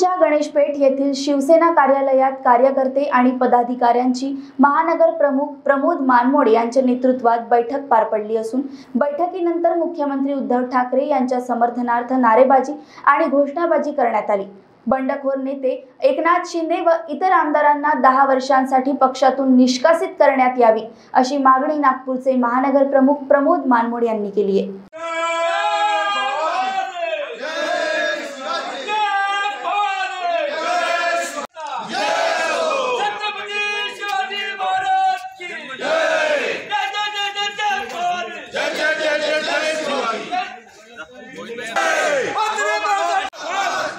नागपूरच्या गणेशपेठ येथील शिवसेना कार्यालयात कार्यकर्ते आणि पदाधिकाऱ्यांची महानगर प्रमुख प्रमोद मानमोड यांच्या नेतृत्वात बैठक पार पडली असून बैठकीनंतर मुख्यमंत्री उद्धव ठाकरे यांच्या समर्थनार्थ नारेबाजी आणि घोषणाबाजी करण्यात आली बंडखोर नेते एकनाथ शिंदे व इतर आमदारांना दहा वर्षांसाठी पक्षातून निष्कासित करण्यात यावी अशी मागणी नागपूरचे महानगर प्रमुख प्रमोद मानमोड यांनी केली आहे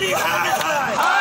High! High! Hari